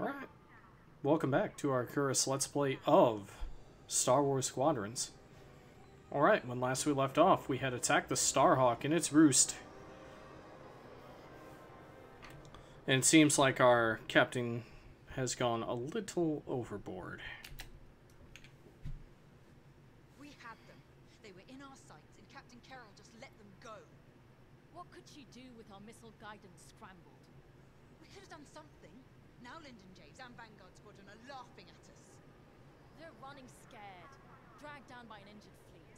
Alright. Welcome back to Arcurus Let's Play of Star Wars Squadrons. Alright, when last we left off, we had attacked the Starhawk in its roost. And it seems like our captain has gone a little overboard. We had them. They were in our sights, and Captain Kerrill just let them go. What could she do with our missile guidance scrambled? We could have done something. Now Lindon Javes and Vanguard Squadron are laughing at us. They're running scared, dragged down by an injured fleet.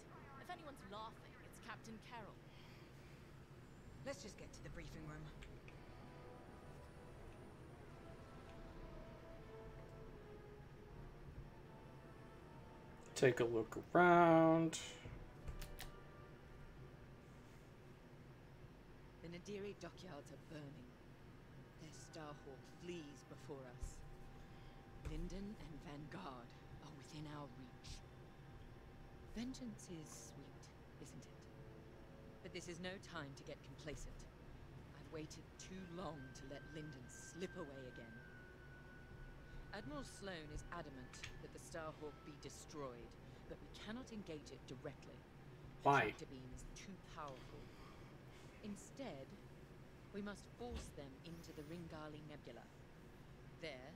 If anyone's laughing, it's Captain Kerrill. Let's just get to the briefing room. Take a look around. The Nadiri dockyards are burning. Starhawk flees before us. Lindon and Vanguard are within our reach. Vengeance is sweet, isn't it? But this is no time to get complacent. I've waited too long to let Lindon slip away again. Admiral Sloane is adamant that the Starhawk be destroyed, but we cannot engage it directly. The Why? tractor beam is too powerful. Instead, we must force them into the Ringali Nebula. There,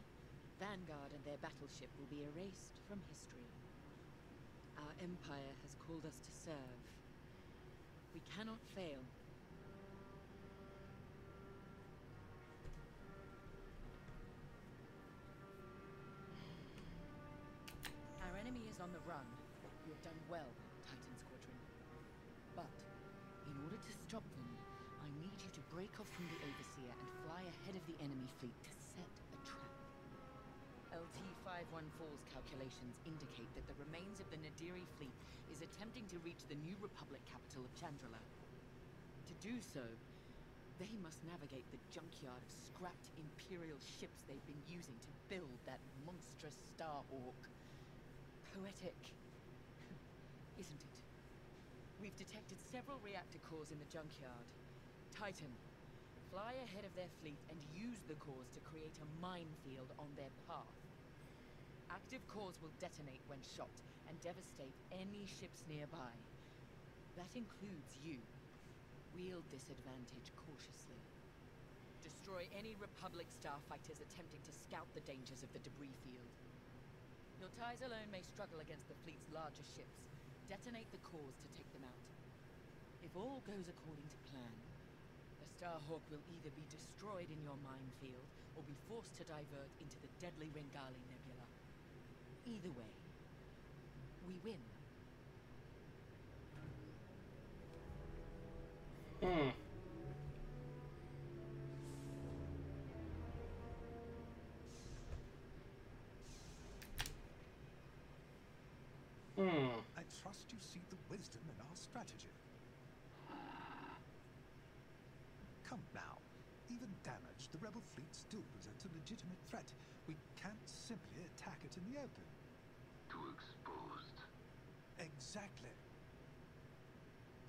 Vanguard and their battleship will be erased from history. Our Empire has called us to serve. We cannot fail. Our enemy is on the run. You have done well, Titan Squadron. But, in order to stop them, break off from the Overseer and fly ahead of the enemy fleet to set a trap. LT-514's calculations indicate that the remains of the Nadiri fleet is attempting to reach the New Republic capital of Chandrila. To do so, they must navigate the junkyard of scrapped Imperial ships they've been using to build that monstrous Starhawk. Poetic, isn't it? We've detected several reactor cores in the junkyard. Titan, fly ahead of their fleet and use the cores to create a minefield on their path. Active cores will detonate when shot and devastate any ships nearby. That includes you. Wield this advantage cautiously. Destroy any Republic starfighters attempting to scout the dangers of the debris field. Your TIEs alone may struggle against the fleet's larger ships. Detonate the cores to take them out. If all goes according to plan, Starhawk will either be destroyed in your minefield or be forced to divert into the deadly Ringali Nebula. Either way, we win. Hmm. Hmm. I trust you see the wisdom in our strategy. Come now. Even damaged, the rebel fleet still presents a legitimate threat. We can't simply attack it in the open. Too exposed. Exactly.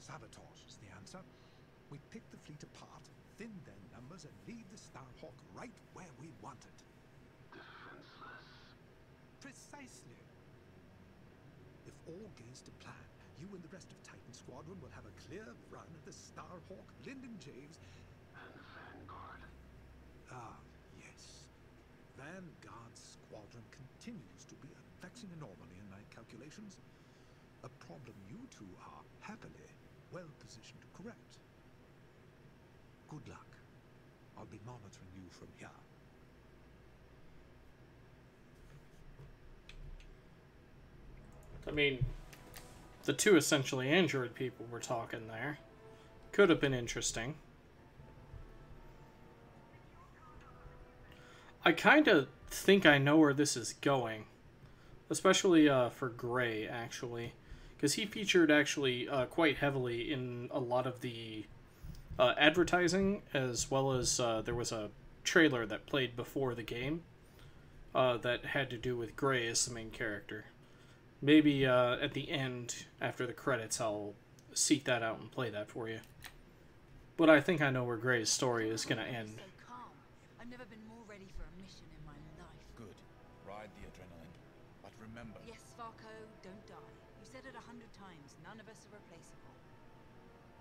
Sabotage is the answer. We pick the fleet apart, thin their numbers, and leave the Starhawk right where we want it. Defenseless. Precisely. If all goes to plan, you and the rest of Titan Squadron will have a clear run at the Starhawk, Lindon Javes. Ah, yes. Vanguard's squadron continues to be a vexing anomaly in my calculations. A problem you two are, happily, well positioned to correct. Good luck. I'll be monitoring you from here. I mean, the two essentially android people were talking there. Could have been interesting. I kind of think I know where this is going. Especially uh, for Grey, actually. Because he featured actually uh, quite heavily in a lot of the uh, advertising, as well as uh, there was a trailer that played before the game uh, that had to do with Grey as the main character. Maybe uh, at the end, after the credits, I'll seek that out and play that for you. But I think I know where Grey's story is going to end. Ride the adrenaline. But remember, Yes, Varko, don't die. You said it a hundred times. None of us are replaceable.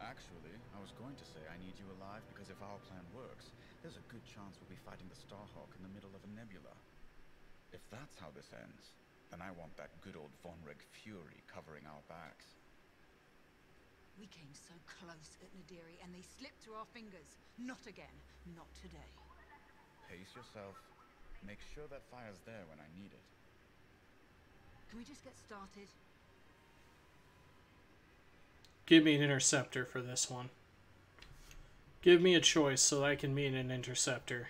actually, I was going to say I need you alive because if our plan works, there's a good chance we'll be fighting the Starhawk in the middle of a nebula. If that's how this ends, then I want that good old Von Reg fury covering our backs. We came so close at Nadiri and they slipped through our fingers. Not again. Not today. Pace yourself. Make sure that fire's there when I need it. Can we just get started? Give me an interceptor for this one. Give me a choice so I can meet an interceptor.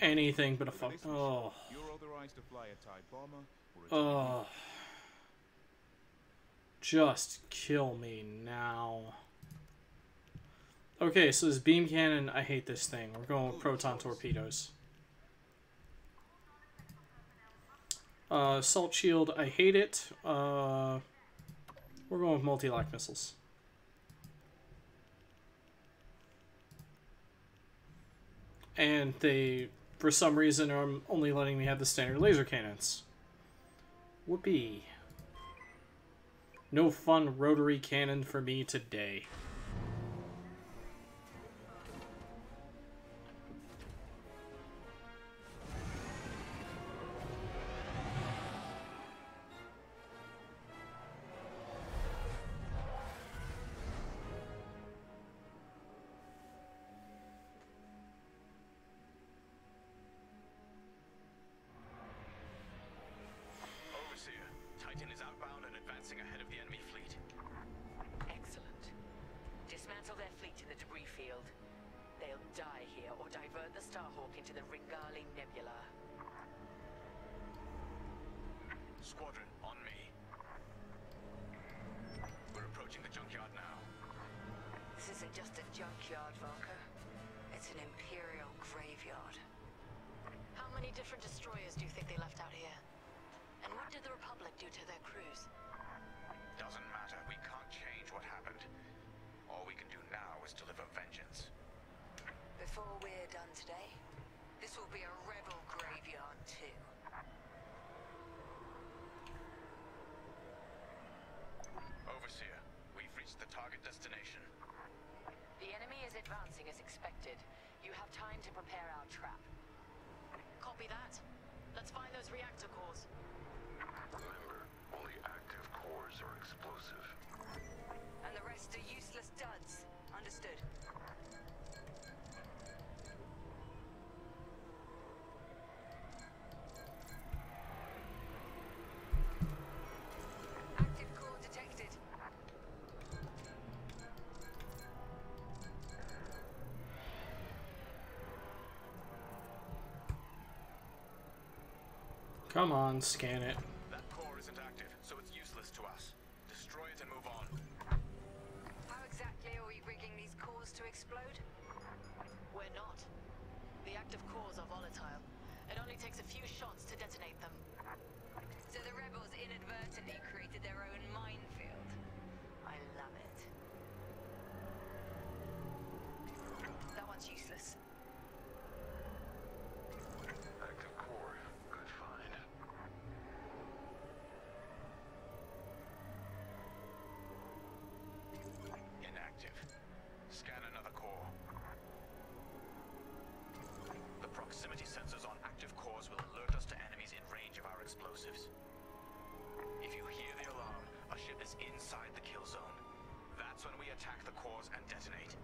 Anything but a fuck. Oh. You're authorized to fly a TIE bomber or a Oh. Just kill me now. Okay, so this beam cannon, I hate this thing. We're going with proton torpedoes. Uh, salt shield, I hate it. Uh, we're going with multi-lock missiles. And they, for some reason, are only letting me have the standard laser cannons. Whoopee. No fun rotary cannon for me today. Into the Ringali Nebula. Squadron, on me. We're approaching the junkyard now. This isn't just a junkyard, Varko. It's an Imperial graveyard. How many different destroyers do you think they left out here? And what did the Republic do to their crews? Doesn't matter. We can't change what happened. All we can do now is deliver vengeance. Before we're done today, this will be a rebel graveyard too. Overseer, we've reached the target destination. The enemy is advancing as expected. You have time to prepare our trap. Copy that. Let's find those reactor cores. Remember, only active cores are explosive. Come on, scan it. That core isn't active, so it's useless to us. Destroy it and move on. How exactly are we rigging these cores to explode? We're not. The active cores are volatile. It only takes a few shots to detonate them. So the rebels inadvertently created their own minefield. I love it. That one's useless. Is inside the kill zone. That's when we attack the cores and detonate.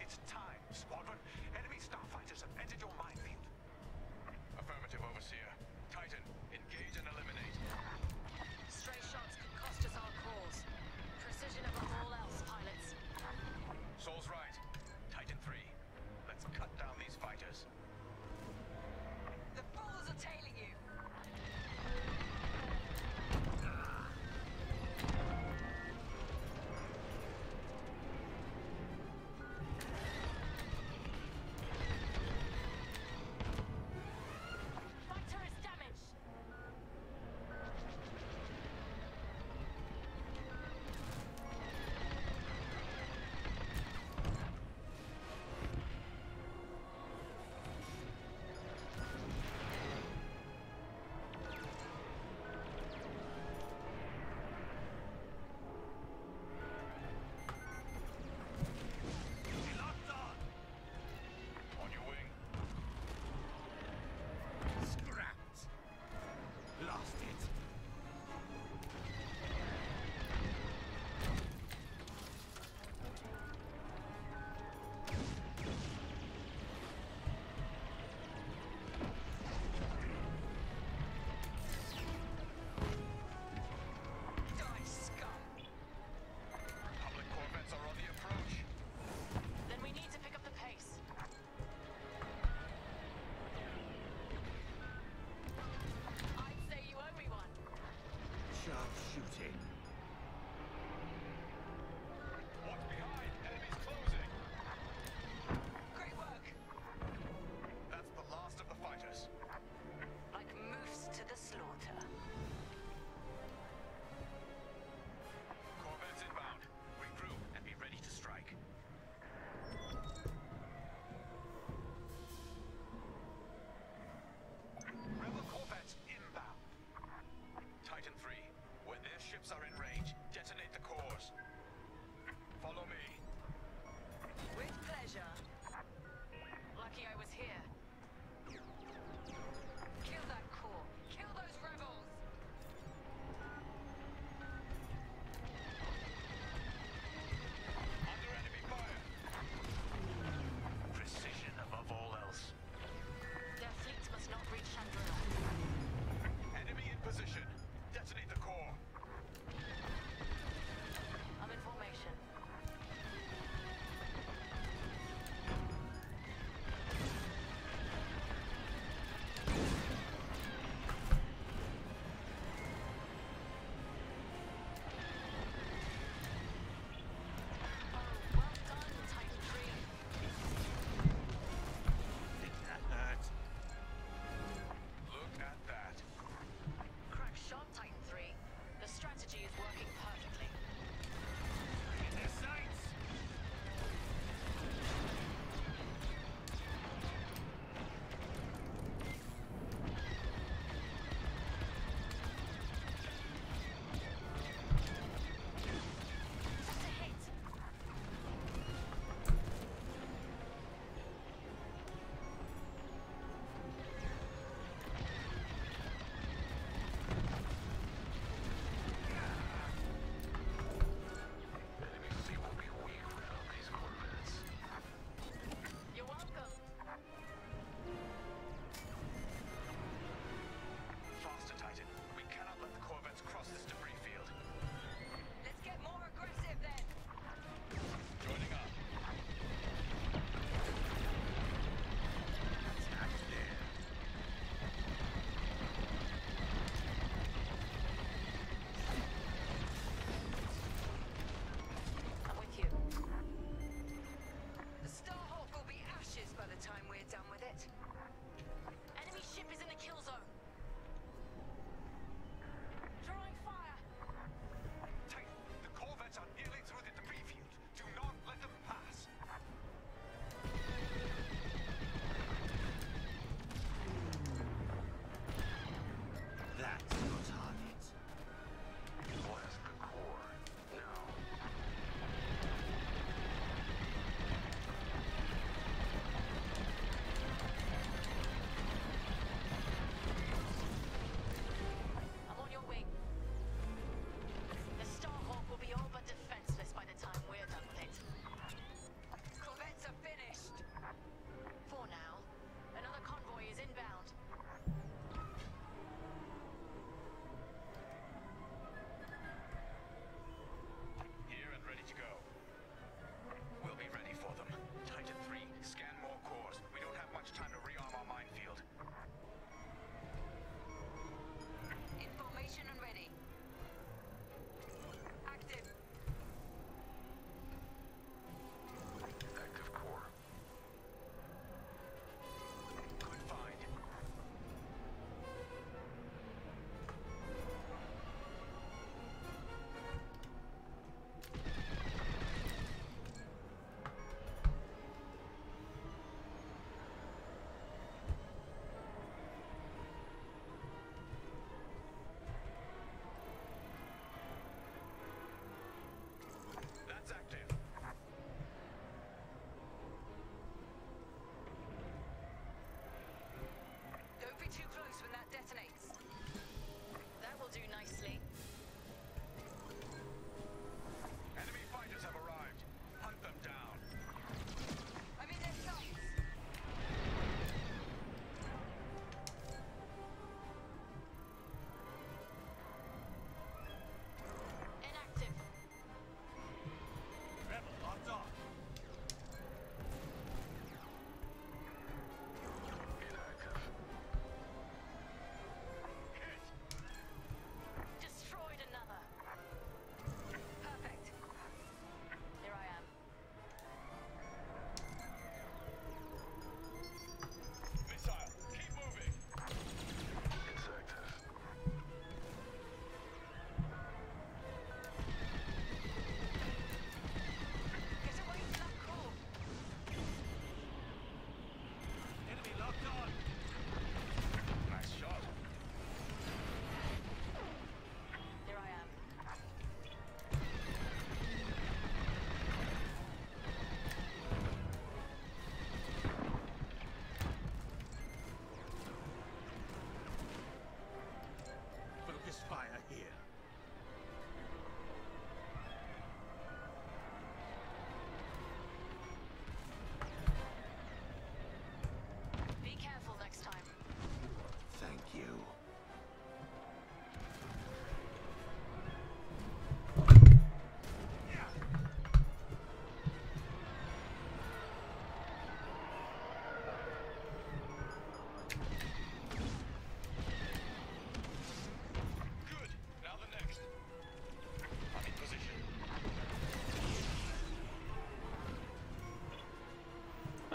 It's time, squadron.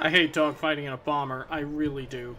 I hate dogfighting in a bomber. I really do.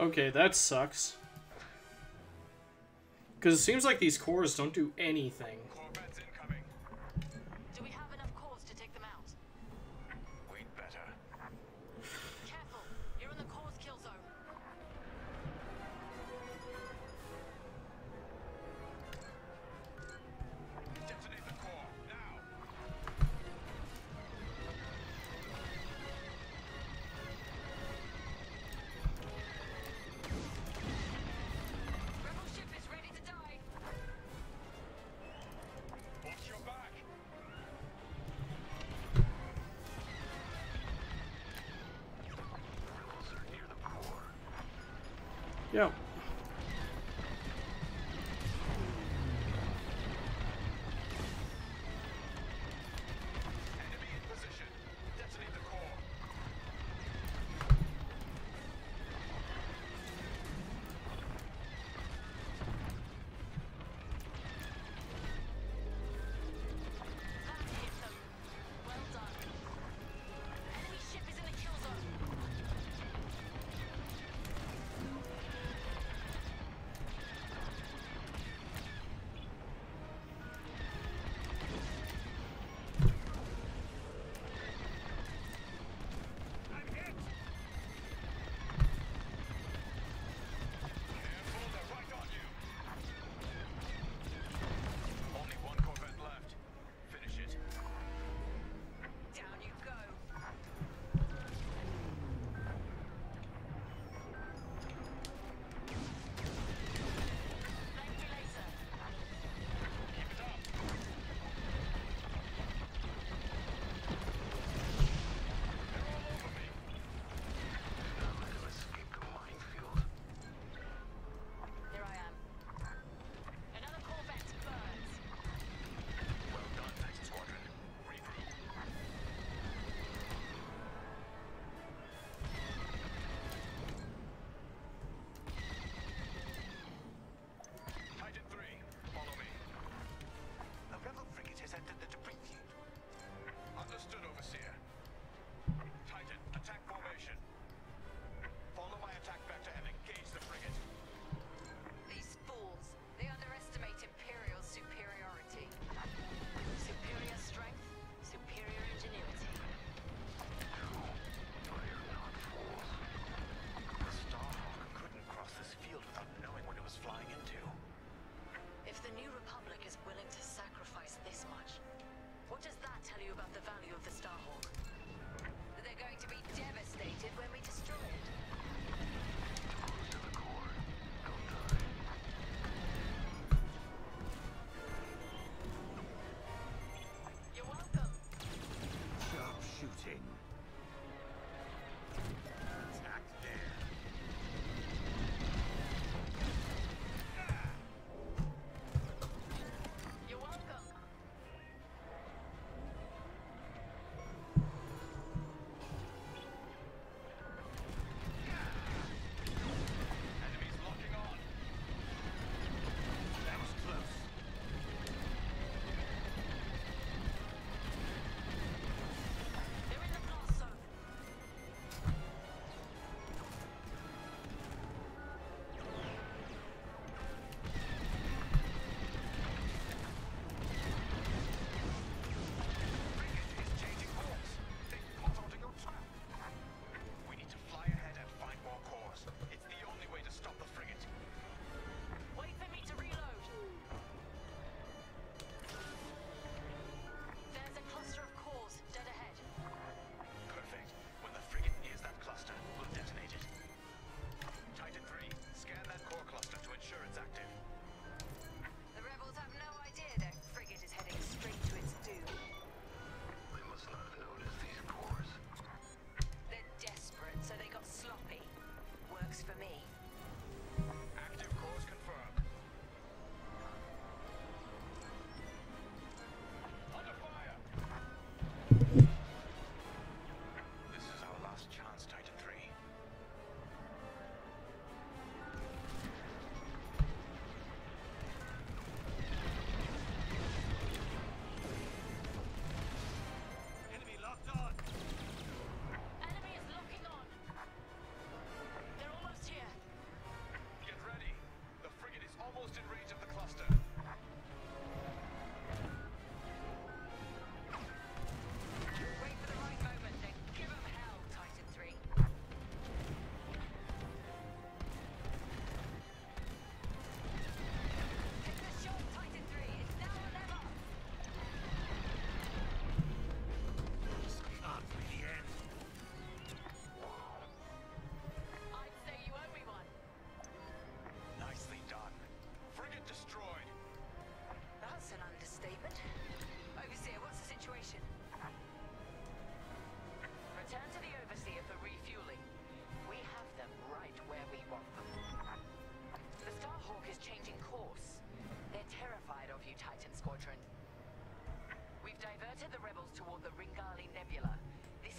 Okay, that sucks. Because it seems like these cores don't do anything. Corvette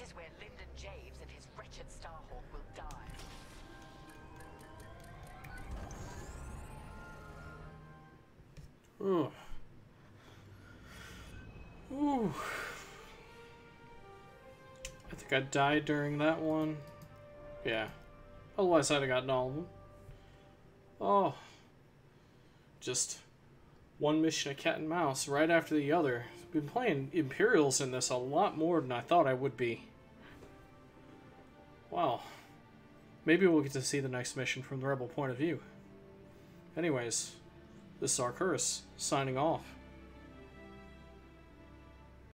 This is where Lindon Javes and his wretched Starhawk will die. Ooh. I think I died during that one. Yeah. Otherwise I'd have gotten all of them. Oh. Just one mission of cat and mouse right after the other. I've been playing Imperials in this a lot more than I thought I would be. Well, maybe we'll get to see the next mission from the Rebel point of view. Anyways, this is Arcurus signing off.